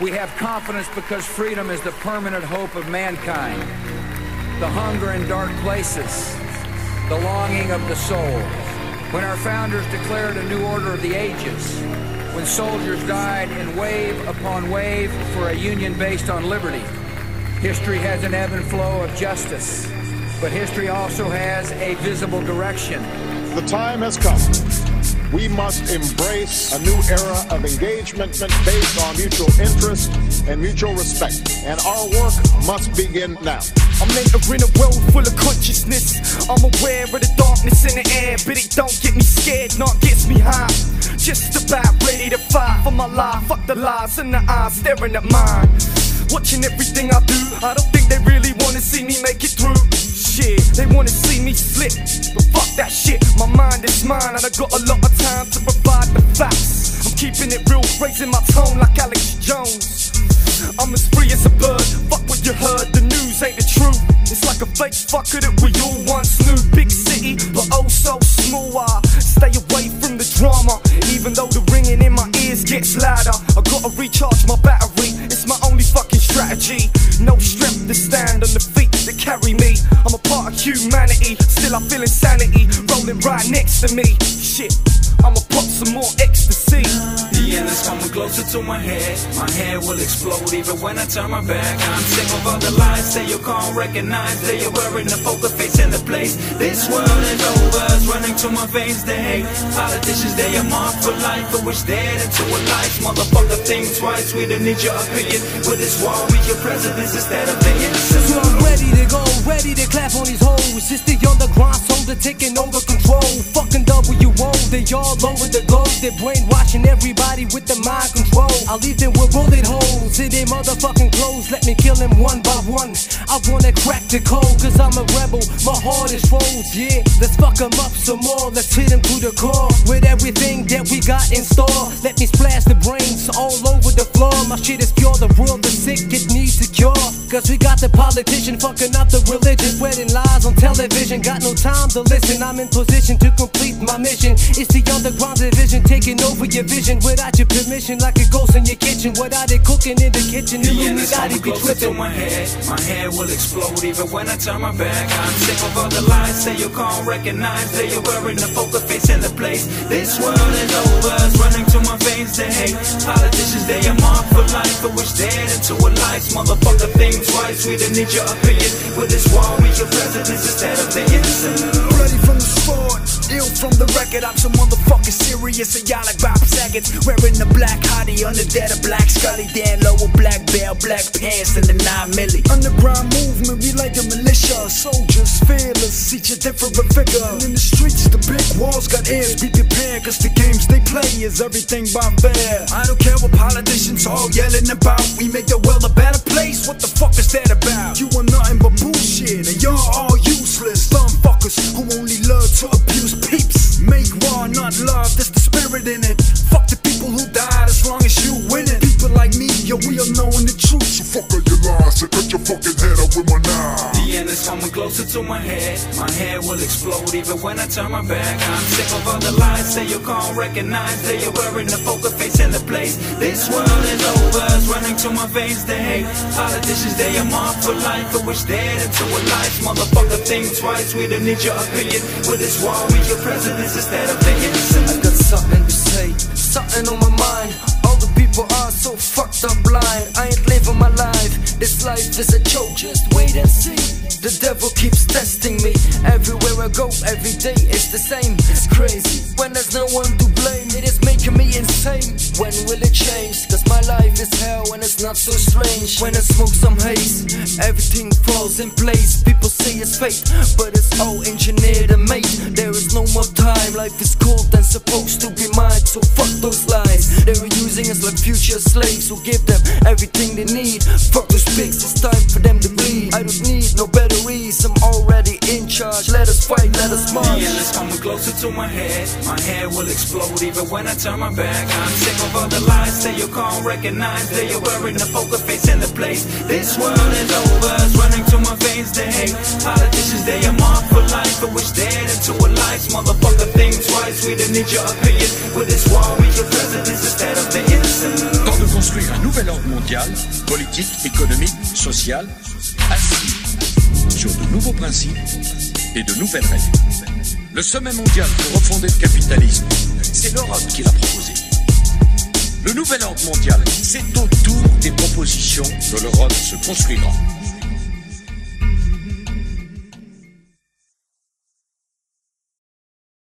We have confidence because freedom is the permanent hope of mankind. The hunger in dark places, the longing of the soul. When our founders declared a new order of the ages, when soldiers died in wave upon wave for a union based on liberty, history has an ebb and flow of justice, but history also has a visible direction. The time has come. We must embrace a new era of engagement based on mutual interest and mutual respect. And our work must begin now. I'm entering a world full of consciousness. I'm aware of the darkness in the air, but it don't get me scared, not gets me high. Just about ready to fight for my life. Fuck the lies in the eyes staring at mine. Watching everything I do, I don't think they really wanna see me make it through. Shit, they wanna see me slip, but fuck that shit. My mind is mine, and I got a lot of time to provide the facts. I'm keeping it real, raising my tone like Alex Jones. I'm as free as a bird. Fuck what you heard, the news ain't the truth. It's like a fake fucker that we all once knew. Big city, but oh so small. I stay away from the drama, even though the ringing in my ears gets louder. I gotta recharge my to stand on the feet that carry me. I'm a part of humanity, still I feel insanity rolling right next to me. Shit, I'ma pop some more ecstasy. The end is coming closer to my head. My head will explode even when I turn my back. I'm sick of all the lies that you can't recognize. That you're wearing the poker face in the place. This world is over, to my veins. They hate politicians, they are marked for life. But we're dead into a life. Motherfucker, think twice. We don't need your opinion. With this war, we your presidents instead of innocent. So I'm ready to go, ready to clap on these hoes. It's the underground soldier taking over control. WO, they all over the globe. They're brainwashing everybody with the mind control. I leave them with bullet holes in their motherfucking clothes. Let me kill them one by one. I wanna crack the code, cause I'm a rebel. My heart is froze, yeah. Let's fuck them up some more. Let's hit them to the core with everything that we got in store. Let me splash the brains all over the floor. My shit is pure, the world is sick, it needs a cure. Cause we got the politician fucking up the religion, spreading lies on television. Got no time to listen, I'm in position to complete my mission. It's the underground division taking over your vision without your permission, like a ghost in your kitchen. Without it cooking in the kitchen, The end is Illuminati be tripping. my head. My head will explode even when I turn my back. I'm sick of all the lies that you can't recognize. That you're wearing the poker face in the place. This world is over, it's running to my veins. They hate politicians, they are marked for life. But we're into a life. Motherfucker, think twice. We don't need your opinion. With this war, we your presidents instead of the innocent. Ready from the sport, ill from the record. I'm so motherfucking serious, and y'all like Bob Saget. Wearing the black hottie under there, the black scully. Dan lower black belt, black pants, and the 9 milli. Underground movement, we like the militia. Soldiers, fearless, each a different figure. And in the streets, the big walls got ears. Be prepared, cause the games they play is everything by fair. I don't care what politicians all yelling about. We make the world a better place. What the fuck is that about? You are nothing but bullshit, and y'all the truth. So fuck all your lies, so cut your fucking head up with my knife. The end is coming closer to my head. My head will explode even when I turn my back. I'm sick of all the lies that you can't recognize. That you're wearing the poker face in the place. This world is over, it's running to my veins. They hate politicians, they are marked for life. But we're dead into a life. Motherfucker, think twice. We don't need your opinion. With this war, we your presidents instead of the innocent. I got something to say, something on my mind. People are so fucked up blind. I ain't living my life. This life is a joke, just wait and see. The devil keeps testing me. Everywhere I go, every day it's the same. It's crazy. When there's no one to blame, it is making me insane. When will it change? Cause my life is hell and it's not so strange. When I smoke some haze, everything falls in place. People say it's fate, but it's all engineered and made. There is no more time. Life is cold and supposed to be mine. So fuck those lies. They were like future slaves. So give them everything they need. Fuck those pigs. It's time for them to bleed. I don't need no batteries. I'm already in charge. Let us fight. Let us The march. end is coming closer to my head. My head will explode even when I turn my back. I'm sick of all the lies that you can't recognize. That you're wearing the poker face in the place. This world is over, it's running to my veins. They hate politicians, they are marked for life. But we're dead into a life. Motherfucker, think twice. We don't need your opinion. With this war, we politique, économique, social, assis sur de nouveaux principes et de nouvelles règles. Le sommet mondial pour refonder le capitalisme, c'est l'Europe qui l'a proposé. Le nouvel ordre mondial, c'est autour des propositions que l'Europe se construira.